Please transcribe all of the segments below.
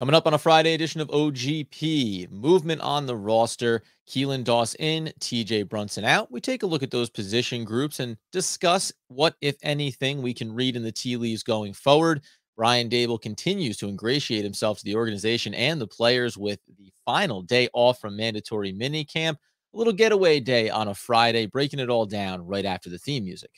Coming up on a Friday edition of OGP, movement on the roster, Keelan Doss in, TJ Brunson out. We take a look at those position groups and discuss what, if anything, we can read in the tea leaves going forward. Brian Daboll continues to ingratiate himself to the organization and the players with the final day off from mandatory mini camp. A little getaway day on a Friday, breaking it all down right after the theme music.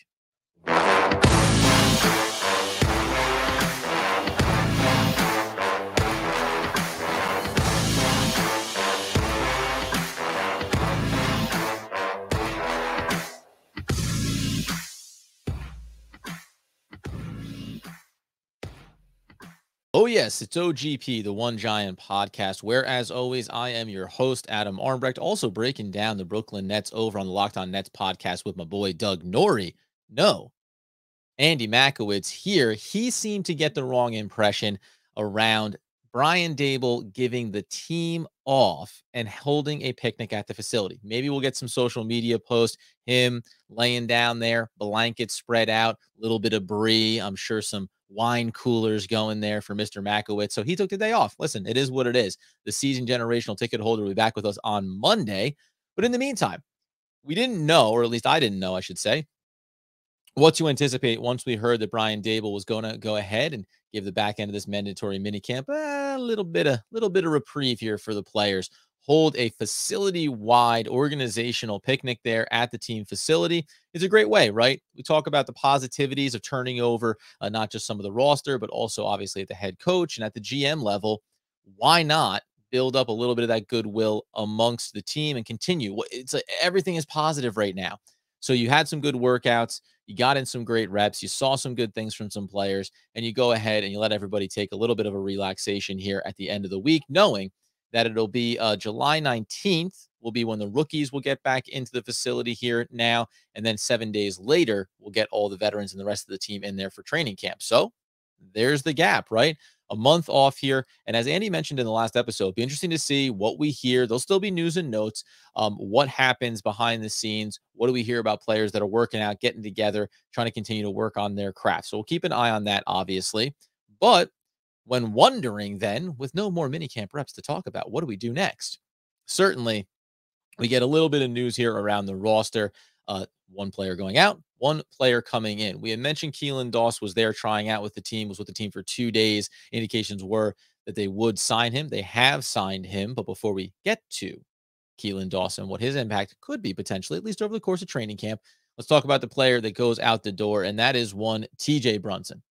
Oh, yes, it's OGP, the One Giant podcast, where, as always, I am your host, Adam Armbrecht, also breaking down the Brooklyn Nets over on the Locked On Nets podcast with my boy, Doug Norrie. No, Andy Makowitz here. He seemed to get the wrong impression around Brian Daboll giving the team off and holding a picnic at the facility. Maybe we'll get some social media posts, him laying down there, blankets spread out, a little bit of brie. I'm sure some wine coolers going there for Mr. Makowitz. So he took the day off. Listen, it is what it is. The season generational ticket holder will be back with us on Monday. But in the meantime, we didn't know, or at least I didn't know, I should say, what to anticipate once we heard that Brian Daboll was going to go ahead and give the back end of this mandatory minicamp a little bit of little bit of reprieve here for the players hold a facility wide organizational picnic there at the team facility is a great way, right? We talk about the positivities of turning over uh, not just some of the roster, but also obviously at the head coach and at the GM level. Why not build up a little bit of that goodwill amongst the team and continue? It's a, everything is positive right now. So you had some good workouts, you got in some great reps, you saw some good things from some players, and you go ahead and you let everybody take a little bit of a relaxation here at the end of the week, knowing that it'll be uh, July 19th will be when the rookies will get back into the facility here now. And then seven days later, we'll get all the veterans and the rest of the team in there for training camp. So there's the gap, right? A month off here. And as Andy mentioned in the last episode, it'll be interesting to see what we hear. There'll still be news and notes. Um, what happens behind the scenes? What do we hear about players that are working out, getting together, trying to continue to work on their craft? So we'll keep an eye on that, obviously. But when wondering, then, with no more minicamp reps to talk about, what do we do next? Certainly, we get a little bit of news here around the roster. Uh, one player going out, one player coming in. We had mentioned Keelan Doss was there trying out with the team, was with the team for two days. Indications were that they would sign him. They have signed him. But before we get to Keelan Dawson, what his impact could be potentially, at least over the course of training camp, let's talk about the player that goes out the door, and that is one TJ Brunson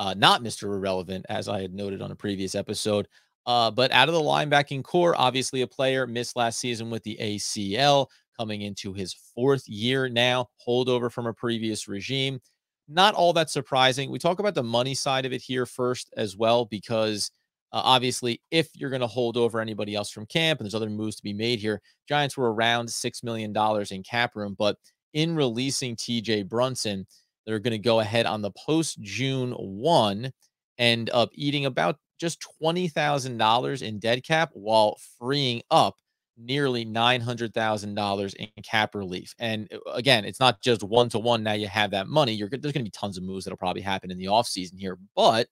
uh, not Mr. Irrelevant, as I had noted on a previous episode. Uh, but out of the linebacking corps, obviously a player missed last season with the ACL, coming into his fourth year now, holdover from a previous regime. Not all that surprising. We talk about the money side of it here first as well, because uh, obviously, if you're going to hold over anybody else from camp and there's other moves to be made here, Giants were around $6 million in cap room. But in releasing TJ Brunson, they're going to go ahead on the post June 1, end up eating about just $20,000 in dead cap while freeing up nearly $900,000 in cap relief. And uh, again, it's not just one to one. Now you have that money. You're there's going to be tons of moves that'll probably happen in the offseason here, but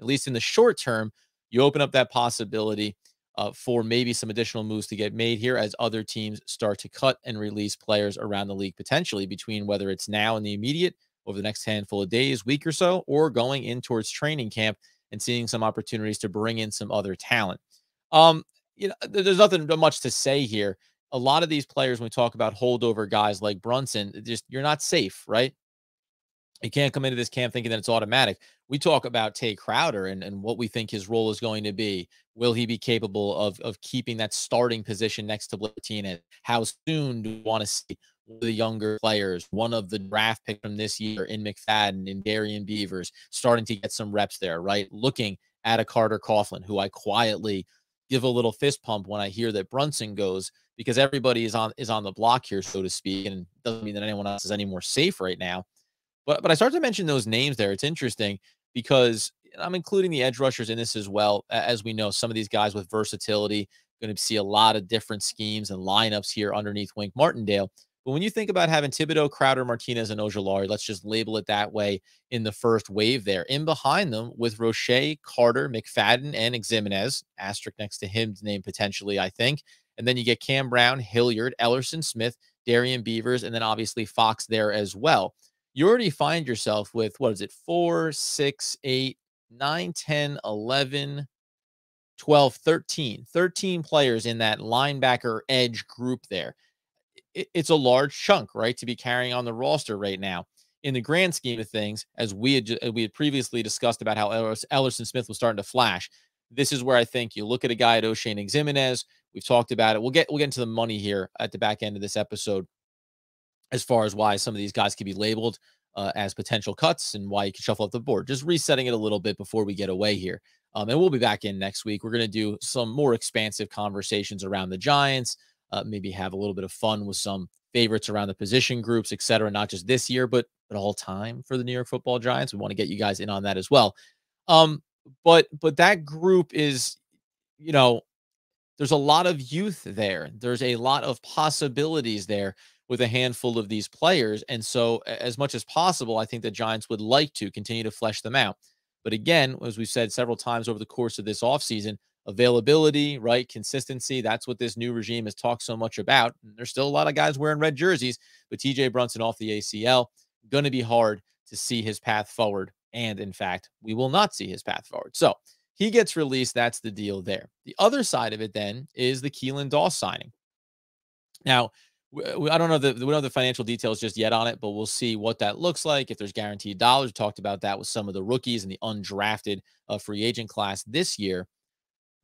at least in the short term, you open up that possibility uh, for maybe some additional moves to get made here as other teams start to cut and release players around the league potentially between whether it's now in the immediate over the next handful of days, week or so, or going in towards training camp and seeing some opportunities to bring in some other talent. Um, you know, there's nothing much to say here. A lot of these players, when we talk about holdover guys like Brunson, just you're not safe, right? You can't come into this camp thinking that it's automatic. We talk about Tae Crowder and, and what we think his role is going to be. Will he be capable of, of keeping that starting position next to Martinez? How soon do we want to see the younger players, one of the draft pick from this year in McFadden and Darrian Beavers, starting to get some reps there, right? Looking at a Carter Coughlin, who I quietly give a little fist pump when I hear that Brunson goes, because everybody is on is on the block here, so to speak, and doesn't mean that anyone else is any more safe right now. But but I start to mention those names there. It's interesting because I'm including the edge rushers in this as well. As we know, some of these guys with versatility going to see a lot of different schemes and lineups here underneath Wink Martindale. But when you think about having Thibodeaux, Crowder, Martinez, and Ojulari, let's just label it that way in the first wave there. In behind them with Roche, Carter, McFadden, and Ximines, asterisk next to him's name potentially, I think. And then you get Cam Brown, Hilliard, Elerson Smith, Darrian Beavers, and then obviously Fox there as well. You already find yourself with what is it, four, six, eight, nine, 10, 11, 12, 13, 13 players in that linebacker edge group there it's a large chunk, right, to be carrying on the roster right now. In the grand scheme of things, as we had uh, we had previously discussed about how Elerson Smith was starting to flash, this is where I think you look at a guy at Oshane Ximines. We've talked about it. We'll get we'll get into the money here at the back end of this episode, as far as why some of these guys could be labeled uh, as potential cuts and why you can shuffle up the board. Just resetting it a little bit before we get away here. Um, and we'll be back in next week. We're going to do some more expansive conversations around the Giants, uh, maybe have a little bit of fun with some favorites around the position groups, et cetera, not just this year, but but all time for the New York football Giants. We want to get you guys in on that as well. Um, but but that group is, you know, there's a lot of youth there. There's a lot of possibilities there with a handful of these players. And so, as much as possible, I think the Giants would like to continue to flesh them out. But again, as we've said several times over the course of this offseason, availability, right? Consistency. That's what this new regime has talked so much about. And there's still a lot of guys wearing red jerseys, but TJ Brunson off the ACL, going to be hard to see his path forward. And in fact, we will not see his path forward. So he gets released. That's the deal there. The other side of it then is the Keelan Doss signing. Now, I don't know the we don't have the financial details just yet on it, but we'll see what that looks like. If there's guaranteed dollars, we talked about that with some of the rookies and the undrafted uh, free agent class this year.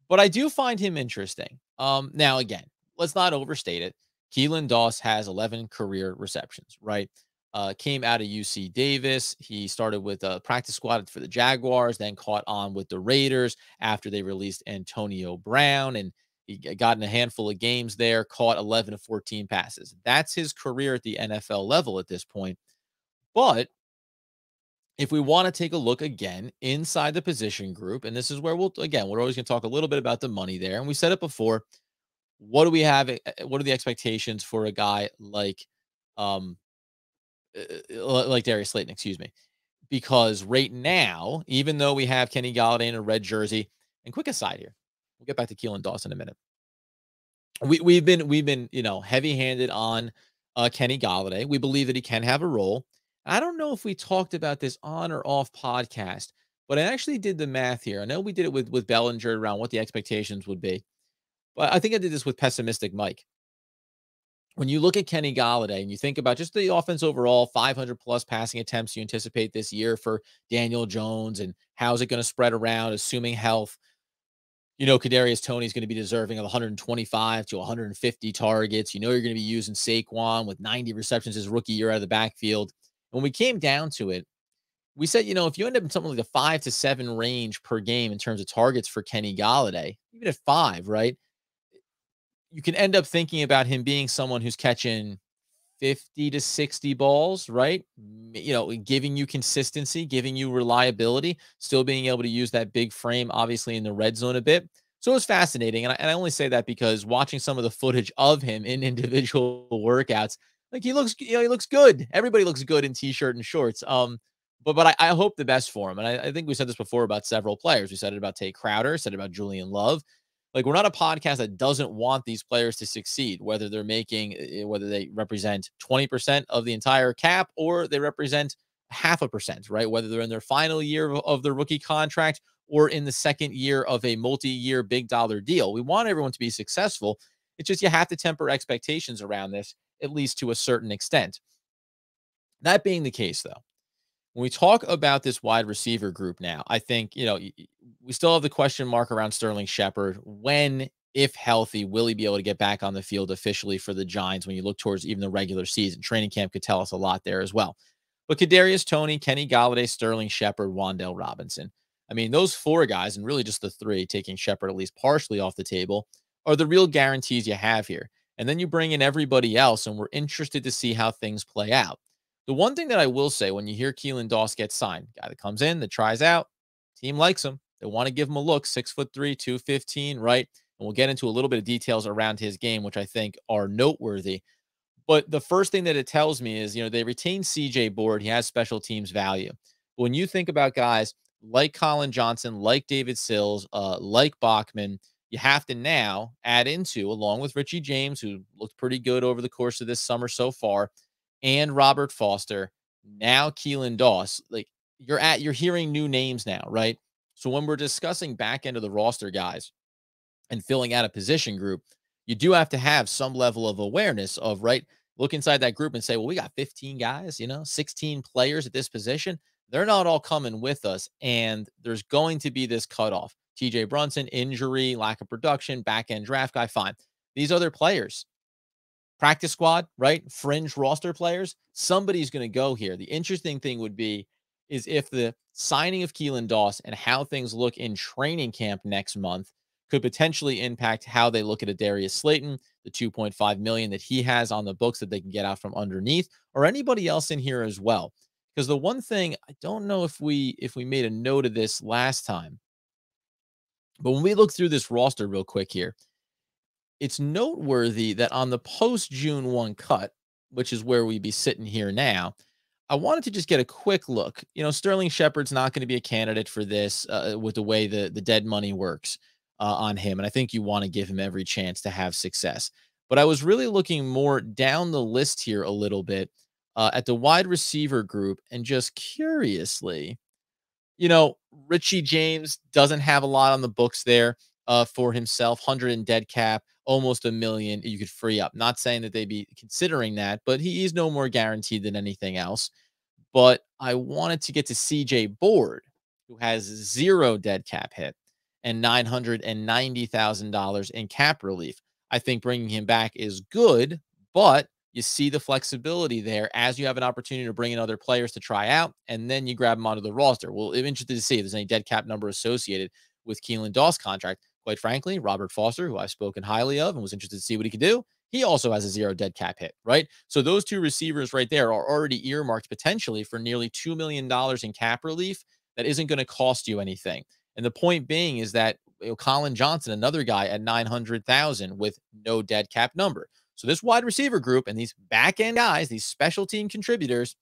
But I do find him interesting. Um, now, again, let's not overstate it. Keelan Doss has 11 career receptions, right? Uh, came out of UC Davis. He started with a practice squad for the Jaguars, then caught on with the Raiders after they released Antonio Brown. And he got in a handful of games there, caught 11 to 14 passes. That's his career at the NFL level at this point. But if we want to take a look again inside the position group, and this is where we'll again, we're always going to talk a little bit about the money there. And we said it before. What do we have? Eh, eh, what are the expectations for a guy like um eh, like Darius Slayton, excuse me? Because right now, even though we have Kenny Golladay in a red jersey, and quick aside here, we'll get back to Keelan Dawson in a minute. We we've been we've been you know heavy handed on uh, Kenny Golladay. We believe that he can have a role. I don't know if we talked about this on or off podcast, but I actually did the math here. I know we did it with with Bellinger around what the expectations would be, but I think I did this with pessimistic Mike. When you look at Kenny Golladay and you think about just the offense overall, 500 plus passing attempts you anticipate this year for Daniel Jones, and how's it going to spread around, assuming health. You know, Kadarius Toney is going to be deserving of 125 to 150 targets. You know, you're going to be using Saquon with 90 receptions his rookie year out of the backfield. When we came down to it, we said, you know, if you end up in something like the five to seven range per game in terms of targets for Kenny Golladay, even at five, right? You can end up thinking about him being someone who's catching 50 to 60 balls, right? You know, giving you consistency, giving you reliability, still being able to use that big frame, obviously in the red zone a bit. So it was fascinating. And I, and I only say that because watching some of the footage of him in individual workouts, like he looks, you know, he looks good. Everybody looks good in t-shirt and shorts. Um, but but I, I hope the best for him. And I, I, think we said this before about several players. We said it about Tae Crowder, said it about Julian Love. Like we're not a podcast that doesn't want these players to succeed, whether they're making eh, whether they represent 20% of the entire cap or they represent half a percent, right? Whether they're in their final year of, of the rookie contract or in the second year of a multi-year big dollar deal. We want everyone to be successful. It's just you have to temper expectations around this at least to a certain extent. That being the case, though, when we talk about this wide receiver group now, I think, you know, we still have the question mark around Sterling Shepard. When, if healthy, will he be able to get back on the field officially for the Giants when you look towards even the regular season? Training camp could tell us a lot there as well. But Kadarius Toney, Kenny Golladay, Sterling Shepard, Wan'Dale Robinson. I mean, those four guys, and really just the three, taking Shepard at least partially off the table, are the real guarantees you have here. And then you bring in everybody else, and we're interested to see how things play out. The one thing that I will say when you hear Keelan Doss get signed, guy that comes in, that tries out, team likes him. They want to give him a look, six foot three, 215, right? And we'll get into a little bit of details around his game, which I think are noteworthy. But the first thing that it tells me is, you know, they retain CJ Board. He has special teams value. But when you think about guys like Collin Johnson, like David Sills, uh, like Bachman, you have to now add into, along with Richie James, who looked pretty good over the course of this summer so far, and Robert Foster, now Keelan Doss. Like you're at, you're hearing new names now, right? So when we're discussing back end of the roster guys and filling out a position group, you do have to have some level of awareness of right. Look inside that group and say, well, we got 15 guys, you know, 16 players at this position. They're not all coming with us, and there's going to be this cutoff. TJ Brunson, injury, lack of production, back end draft guy, fine. These other players, practice squad, right? Fringe roster players, somebody's going to go here. The interesting thing would be is if the signing of Keelan Doss and how things look in training camp next month could potentially impact how they look at a Darius Slayton, the 2.5 million that he has on the books that they can get out from underneath, or anybody else in here as well. Because the one thing I don't know if we if we made a note of this last time, but when we look through this roster real quick here, it's noteworthy that on the post June 1 cut, which is where we'd be sitting here now, I wanted to just get a quick look. You know, Sterling Shepard's not going to be a candidate for this uh, with the way the, the dead money works uh, on him. And I think you want to give him every chance to have success. But I was really looking more down the list here a little bit uh, at the wide receiver group and just curiously, you know, Richie James doesn't have a lot on the books there uh, for himself, 100 in dead cap, almost a million you could free up. Not saying that they'd be considering that, but he is no more guaranteed than anything else. But I wanted to get to CJ Board, who has zero dead cap hit and $990,000 in cap relief. I think bringing him back is good, but you see the flexibility there as you have an opportunity to bring in other players to try out, and then you grab them onto the roster. Well, I'm interested to see if there's any dead cap number associated with Keelan Doss contract. Quite frankly, Robert Foster, who I've spoken highly of and was interested to see what he could do, he also has a zero dead cap hit, right? So those two receivers right there are already earmarked potentially for nearly $2 million in cap relief that isn't going to cost you anything. And the point being is that you know, Collin Johnson, another guy at 900,000 with no dead cap number. So this wide receiver group and these back end guys, these special team contributors,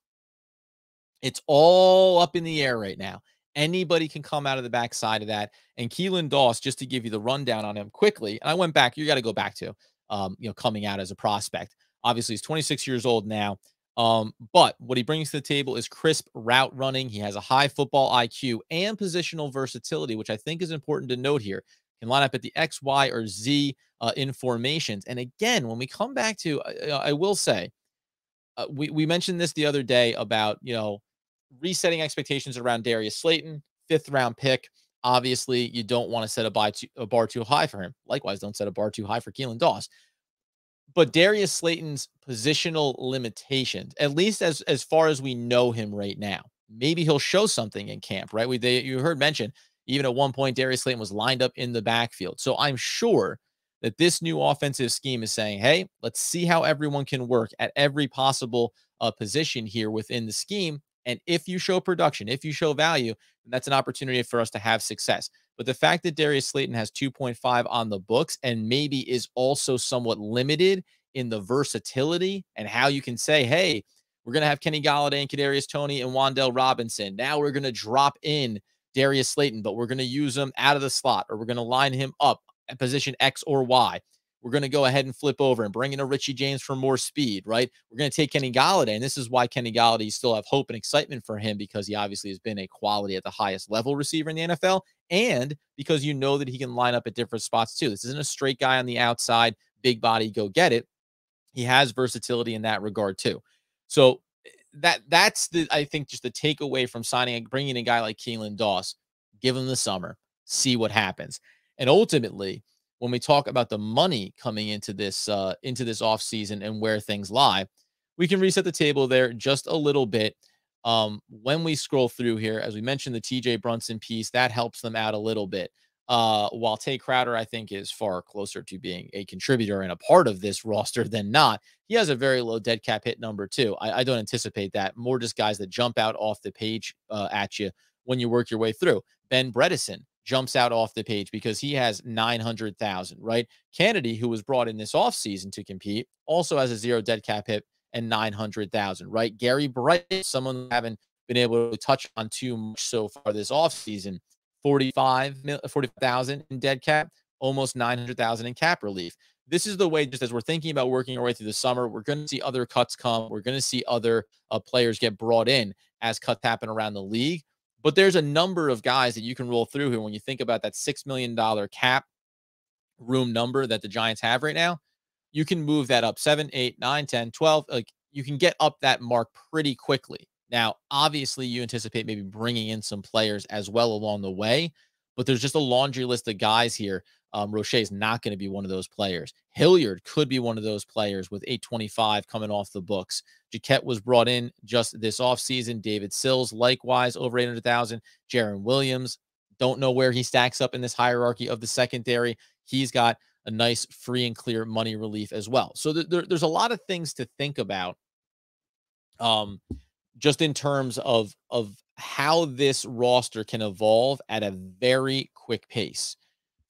it's all up in the air right now. Anybody can come out of the backside of that. And Keelan Doss, just to give you the rundown on him quickly, and I went back, you got to go back to, um, you know, coming out as a prospect. Obviously, he's 26 years old now. Um, but what he brings to the table is crisp route running. He has a high football IQ and positional versatility, which I think is important to note here can line up at the X, Y, or Z uh, informations. And again, when we come back to, uh, I will say, uh, we, we mentioned this the other day about, you know, resetting expectations around Darius Slayton, fifth round pick. Obviously, you don't want to set a, too, a bar too high for him. Likewise, don't set a bar too high for Keelan Doss. But Darius Slayton's positional limitations, at least as as far as we know him right now, maybe he'll show something in camp, right? We they, you heard mention even at one point, Darius Slayton was lined up in the backfield. So I'm sure that this new offensive scheme is saying, hey, let's see how everyone can work at every possible uh, position here within the scheme. And if you show production, if you show value, that's an opportunity for us to have success. But the fact that Darius Slayton has 2.5 on the books and maybe is also somewhat limited in the versatility and how you can say, hey, we're going to have Kenny Golladay and Kadarius Toney and Wan'Dale Robinson. Now we're going to drop in Darius Slayton, but we're going to use him out of the slot or we're going to line him up at position X or Y. We're going to go ahead and flip over and bring in a Richie James for more speed, right? We're going to take Kenny Golladay. And this is why Kenny Golladay, still have hope and excitement for him because he obviously has been a quality at the highest level receiver in the NFL. And because you know that he can line up at different spots too. This isn't a straight guy on the outside, big body, go get it. He has versatility in that regard too. So eh, that that's the I think just the takeaway from signing and bringing a guy like Keelan Doss, give him the summer, see what happens, and ultimately when we talk about the money coming into this uh into this off season and where things lie, we can reset the table there just a little bit. Um, when we scroll through here, as we mentioned, the TJ Brunson piece that helps them out a little bit. Uh, while Tae Crowder, I think, is far closer to being a contributor and a part of this roster than not. He has a very low dead cap hit number, too. I, I don't anticipate that. More just guys that jump out off the page uh, at you when you work your way through. Ben Bredeson jumps out off the page because he has 900,000, right? Kennedy, who was brought in this offseason to compete, also has a zero dead cap hit and 900,000, right? Gary Bright, someone haven't been able to touch on too much so far this offseason, 45 40,000 in dead cap, almost 900,000 in cap relief. This is the way, just as we're thinking about working our way through the summer, we're going to see other cuts come. We're going to see other uh, players get brought in as cuts happen around the league. But there's a number of guys that you can roll through here when you think about that $6 million cap room number that the Giants have right now. You can move that up 7, 8, 9, 10, 12. Like you can get up that mark pretty quickly. Now, obviously, you anticipate maybe bringing in some players as well along the way, but there's just a laundry list of guys here um, Roche is not going to be one of those players. Hilliard could be one of those players with 825 coming off the books. Jaquette was brought in just this offseason. David Sills, likewise, over 800,000. Jarren Williams, don't know where he stacks up in this hierarchy of the secondary. He's got a nice free and clear money relief as well. So th- there, there's a lot of things to think about. Um, just in terms of of how this roster can evolve at a very quick pace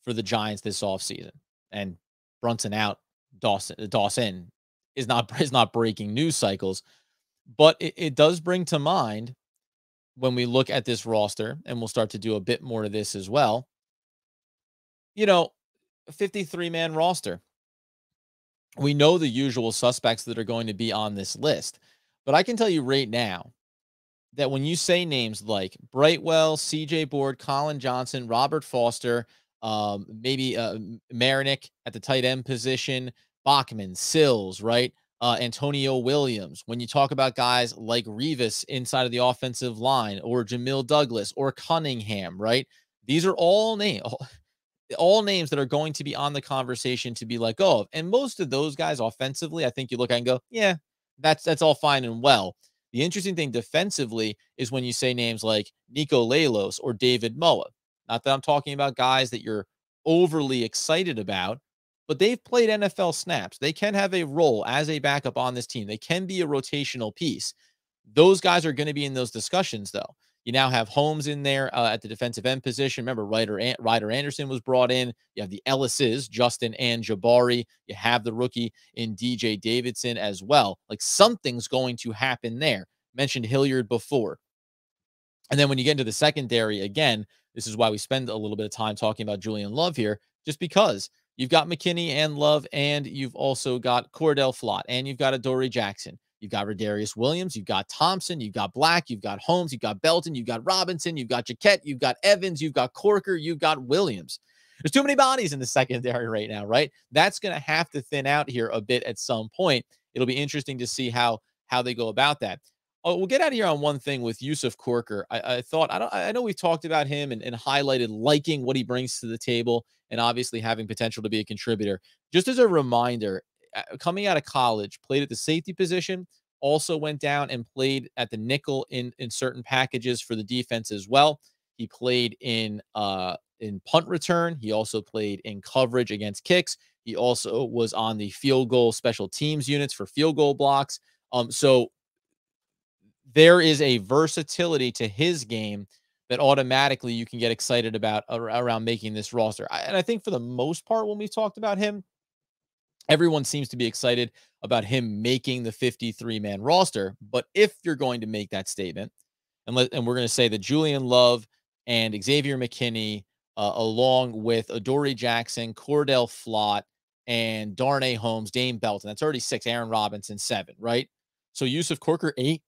for the Giants this offseason. And Brunson out, Dawson uh, Dawson is not is not breaking news cycles, but it, it does bring to mind when we look at this roster, and we'll start to do a bit more of this as well. You know, 53 man roster. We know the usual suspects that are going to be on this list, but I can tell you right now that when you say names like Brightwell, CJ Board, Collin Johnson, Robert Foster, um, maybe uh, Marinik at the tight end position, Bachman, Sills, right? Uh, Antonio Williams. When you talk about guys like Revis inside of the offensive line, or Jamil Douglas, or Cunningham, right? These are all names, all, all names that are going to be on the conversation to be like, oh, and most of those guys offensively, I think you look at and go, yeah, that's that's all fine and well. The interesting thing defensively is when you say names like Nico Lalos or David Moa. Not that I'm talking about guys that you're overly excited about, but they've played NFL snaps. They can have a role as a backup on this team. They can be a rotational piece. Those guys are going to be in those discussions, though. You now have Holmes in there uh, at the defensive end position. Remember, Ryder, Ryder Anderson was brought in. You have the Ellises, Justin and Jabari. You have the rookie in DJ Davidson as well. Like something's going to happen there. Mentioned Hilliard before. And then when you get into the secondary, again, this is why we spend a little bit of time talking about Julian Love here, just because you've got McKinney and Love, and you've also got Cordale Flott, and you've got Adoree Jackson. You've got Rodarius Williams, you've got Thompson, you've got Black, you've got Holmes, you've got Belton, you've got Robinson, you've got Jaquette, you've got Evans, you've got Corker, you've got Williams. There's too many bodies in the secondary right now, right? That's going to have to thin out here a bit at some point. It'll be interesting to see how how they go about that. Oh, we'll get out of here on one thing with Yusuf Corker. I, I thought I don't I know we've talked about him and, and highlighted liking what he brings to the table and obviously having potential to be a contributor. Just as a reminder, coming out of college, played at the safety position, also went down and played at the nickel in in certain packages for the defense as well. He played in uh in punt return. He also played in coverage against kicks. He also was on the field goal special teams units for field goal blocks. Um, so there is a versatility to his game that automatically you can get excited about around making this roster. And I think for the most part, when we've talked about him, everyone seems to be excited about him making the 53 man roster. But if you're going to make that statement, and, let, and we're going to say that Julian Love and Xavier McKinney, uh, along with Adoree Jackson, Cordale Flott, and Darnay Holmes, Dane Belton, that's already six. Aaron Robinson, seven, right? So Yusuf Corker, eight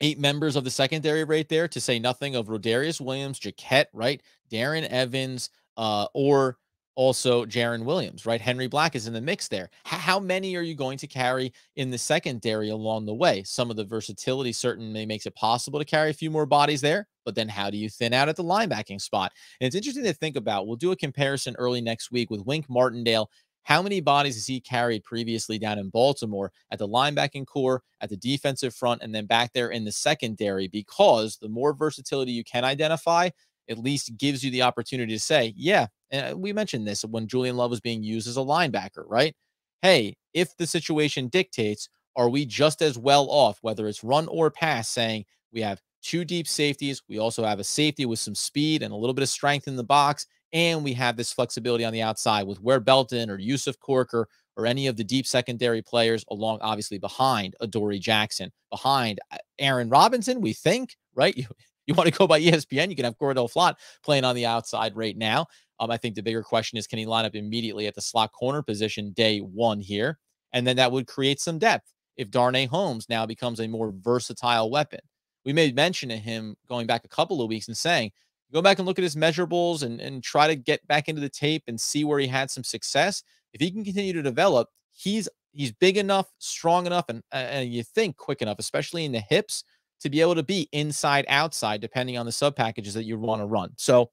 eight members of the secondary right there, to say nothing of Rodarius Williams, Jaquette, right? Darren Evans, uh, or also Jarren Williams, right? Henry Black is in the mix there. H- how many are you going to carry in the secondary along the way? Some of the versatility certainly makes it possible to carry a few more bodies there, but then how do you thin out at the linebacking spot? And it's interesting to think about. We'll do a comparison early next week with Wink Martindale how many bodies has he carried previously down in Baltimore at the linebacking corps, at the defensive front, and then back there in the secondary? Because the more versatility you can identify, at least gives you the opportunity to say, yeah, and we mentioned this when Julian Love was being used as a linebacker, right? Hey, if the situation dictates, are we just as well off, whether it's run or pass, saying we have two deep safeties. We also have a safety with some speed and a little bit of strength in the box. And we have this flexibility on the outside with Ware Belton or Yusuf Corker or any of the deep secondary players along, obviously, behind Adoree Jackson, behind uh, Aaron Robinson, we think, right? You, you want to go by ESPN, you can have Cordale Flott playing on the outside right now. Um, I think the bigger question is can he line up immediately at the slot corner position day one here? And then that would create some depth if Darnay Holmes now becomes a more versatile weapon. We made mention of him going back a couple of weeks and saying, go back and look at his measurables and, and try to get back into the tape and see where he had some success. If he can continue to develop, he's he's big enough, strong enough, and and you think quick enough, especially in the hips, to be able to be inside outside, depending on the sub packages that you want to run. So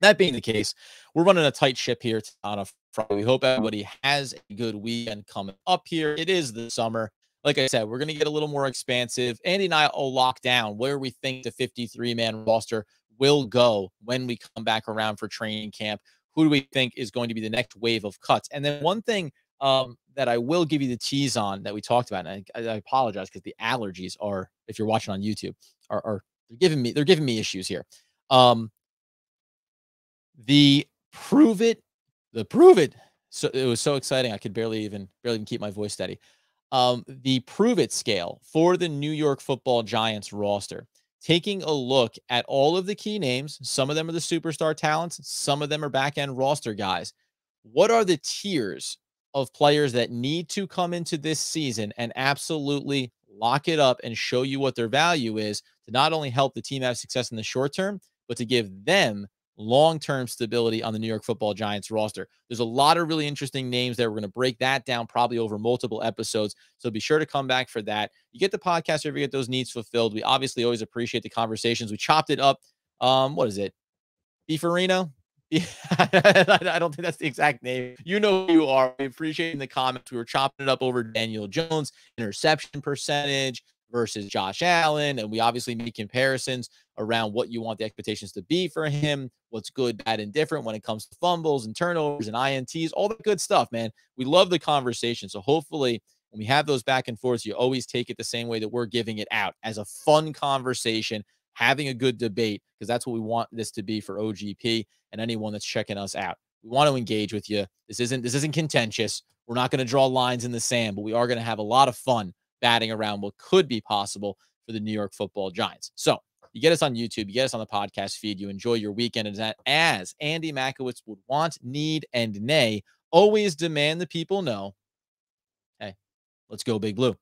that being the case, we're running a tight ship here on a Friday. We hope everybody has a good weekend coming up here. It is the summer. Like I said, we're going to get a little more expansive. Andy and I will lock down where we think the 53 man roster will go when we come back around for training camp. Who do we think is going to be the next wave of cuts? And then one thing um, that I will give you the tease on that we talked about, and I, I apologize because the allergies are, if you're watching on YouTube, are, are they're giving me they're giving me issues here. Um, the prove it, the prove it. So it was so exciting. I could barely even barely even keep my voice steady. Um, the prove it scale for the New York football giants roster, taking a look at all of the key names. Some of them are the superstar talents, some of them are back end roster guys. What are the tiers of players that need to come into this season and absolutely lock it up and show you what their value is to not only help the team have success in the short term, but to give them long term stability on the New York football Giants roster. There's a lot of really interesting names there. We're going to break that down probably over multiple episodes. So be sure to come back for that. You get the podcast if you get those needs fulfilled. We obviously always appreciate the conversations. We chopped it up. Um, what is it? Beefarino? Yeah, I don't think that's the exact name. You know who you are. We appreciate in the comments. We were chopping it up over Daniel Jones, interception percentage, versus Josh Allen. And we obviously make comparisons around what you want the expectations to be for him, what's good, bad, and different when it comes to fumbles and turnovers and INTs, all the good stuff, man. We love the conversation. So hopefully, when we have those back and forths, you always take it the same way that we're giving it out as a fun conversation, having a good debate, because that's what we want this to be for OGP and anyone that's checking us out. We want to engage with you. This isn't this isn't contentious. We're not going to draw lines in the sand, but we are going to have a lot of fun batting around what could be possible for the New York football giants. So you get us on YouTube, you get us on the podcast feed, you enjoy your weekend as, as Andy Makowitz would want, need, and nay, always demand the people know hey, let's go, Big Blue.